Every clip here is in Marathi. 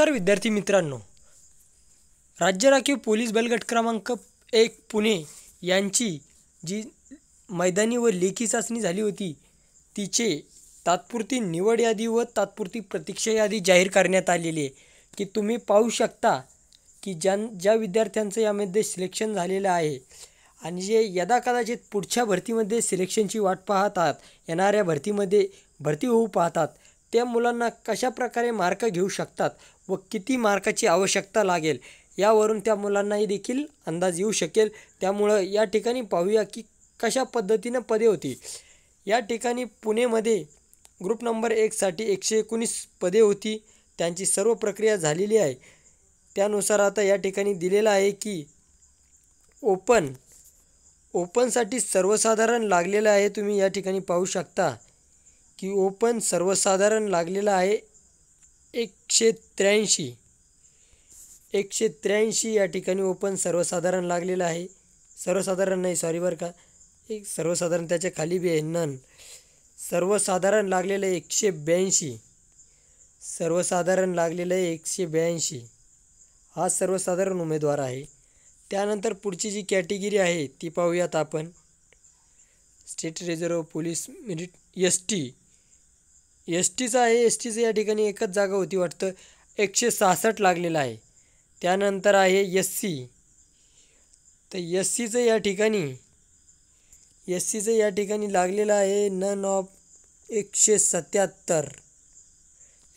नमस्कार विद्यार्थी मित्रांनो. राज्य राखीव पोलीस बलगट क्रमांक एक पुणे यांची जी मैदानी व लेखी चाचणी झाली होती तिचे तात्पुरती निवड यादी व तात्पुरती प्रतीक्षा यादी जाहीर करण्यात आलेली आहे. की तुम्ही पाहू शकता की ज्यां ज्या विद्यार्थ्यांचं यामध्ये सिलेक्शन झालेलं आहे आणि जे यदा कदाचित पुढच्या भरतीमध्ये सिलेक्शनची वाट पाहतात येणाऱ्या भरतीमध्ये भरती होऊ पाहतात त्या मुलांना कशा प्रकारे मार्क घेऊ शकतात व किती मार्काची आवश्यकता लागेल यावरून त्या मुलांनाही देखील अंदाज येऊ शकेल. त्यामुळं या ठिकाणी पाहूया की कशा पद्धतीनं पदे होती. या ठिकाणी पुणेमध्ये ग्रुप नंबर एकसाठी एकशे एकोणीस पदे होती. त्यांची सर्व प्रक्रिया झालेली आहे. त्यानुसार आता या ठिकाणी दिलेलं आहे की ओपन ओपनसाठी सर्वसाधारण लागलेलं आहे. तुम्ही या ठिकाणी पाहू शकता. की ओपन सर्वसाधारण लागलेलं आहे एकशे त्र्याऐंशी. एकशे त्र्याऐंशी या ठिकाणी ओपन सर्वसाधारण लागलेलं आहे. सर्वसाधारण नाही सॉरी बरं का. एक सर्वसाधारण त्याच्याखाली बी आहे नन सर्वसाधारण लागलेलं आहे एकशे ब्याऐंशी. सर्वसाधारण लागलेलं आहे एकशे ब्याऐंशी. हा सर्वसाधारण उमेदवार आहे. त्यानंतर पुढची जी कॅटेगरी आहे ती पाहूयात आपण. State reserve police merit S T. S टीचं आहे. एस टीचं या ठिकाणी एकच जागा होती वाटतं. एकशे सहासष्ट लागलेलं आहे. त्यानंतर आहे एस सी तर एस सीचं या ठिकाणी एस सीचं या ठिकाणी लागलेलं आहे नन ऑफ एकशे सत्याहत्तर.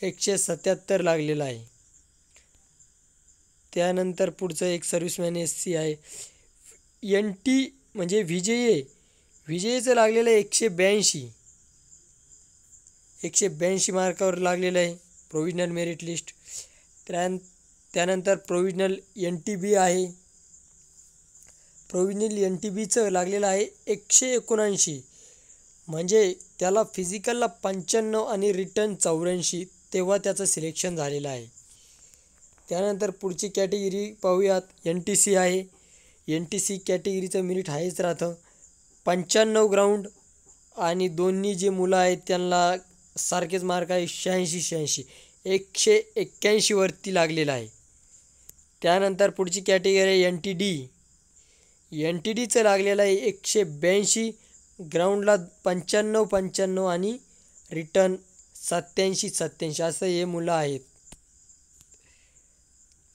एकशे सत्याहत्तर लागलेलं आहे. त्यानंतर पुढचं एक सर्व्हिसमॅन एस सी आहे. एन टी म्हणजे विजये विजयेचं लागलेलं आहे एकशे ब्याऐंशी. एकशे ब्याऐंशी मार्कावर लागलेलं आहे. प्रोविजनल मेरिट लिस्ट त्यान त्यानंतर प्रोविजनल एन टी बी आहे. प्रोविजनल एन टी बीचं लागलेलं आहे एकशे एकोणऐंशी. म्हणजे त्याला फिजिकलला पंच्याण्णव आणि रिटर्न चौऱ्याऐंशी तेव्हा त्याचं सिलेक्शन झालेलं आहे. त्यानंतर पुढची कॅटेगरी पाहूयात. एन टी सी आहे. एन टी सी कॅटेगरीचं मिनिट आहेच राहतं. पंच्याण्णव ग्राउंड आणि दोन्ही जे मुलं आहेत त्यांना सारखेच मार्क आहे शहाऐंशी शहाऐंशी. एकशे एक्क्याऐंशीवरती लागलेला आहे. त्यानंतर पुढची कॅटेगरी आहे N T D N T डीचं लागलेलं आहे एकशे ब्याऐंशी ग्राउंडला पंच्याण्णव पंच्याण्णव आणि रिटर्न सत्याऐंशी सत्याऐंशी असं हे मुलं आहेत.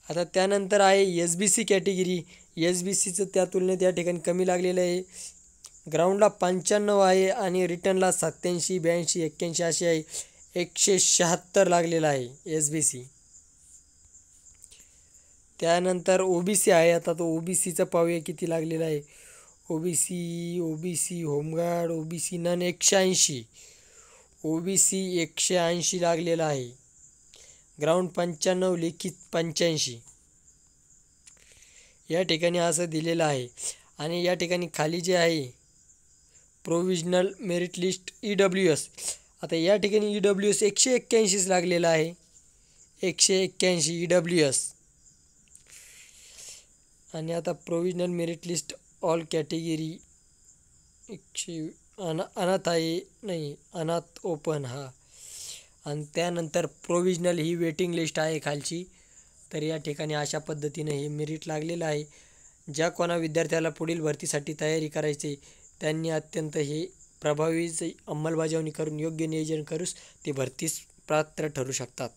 आता त्यानंतर आहे S B C category. S B सीचं त्या तुलनेत या ठिकाणी कमी लागलेलं आहे. ग्राउंडला पंच्याण्णव आहे आणि रिटर्नला सत्याऐंशी ब्याऐंशी एक्क्याऐंशी असे आहे. एकशे शहात्तर लागलेला आहे एस बी सी त्यानंतर ओ बी सी आहे. आता तो ओ बी सीचं पाहूया किती लागलेला आहे. O B C O B C home guard O B C none एकशे ऐंशी. ओ बी सी एकशे ऐंशी लागलेला आहे. ग्राउंड पंच्याण्णव लिखित पंच्याऐंशी. या ठिकाणी असं दिलेलं आहे. आणि या ठिकाणी खाली जे आहे provisional merit list E W S आता या ठिकाणी ई डब्ल्यू एस एकशे एक्क्याऐंशीच लागलेलं आहे. एकशे एक्क्याऐंशी ई डब्ल्यू एस आणि आता provisional merit list all category एकशे अना अनाथ आहे. नाही अनाथ ओपन हा. आणि त्यानंतर प्रोविजनल ही वेटिंग लिस्ट आहे खालची. तर या ठिकाणी अशा पद्धतीनं हे मेरिट लागलेलं आहे. ज्या कोणा विद्यार्थ्याला पुढील भरतीसाठी तयारी करायची त्यांनी अत्यंत हे प्रभावीच अंमलबजावणी करून योग्य नियोजन करूस ते भरतीस पात्र ठरू शकतात.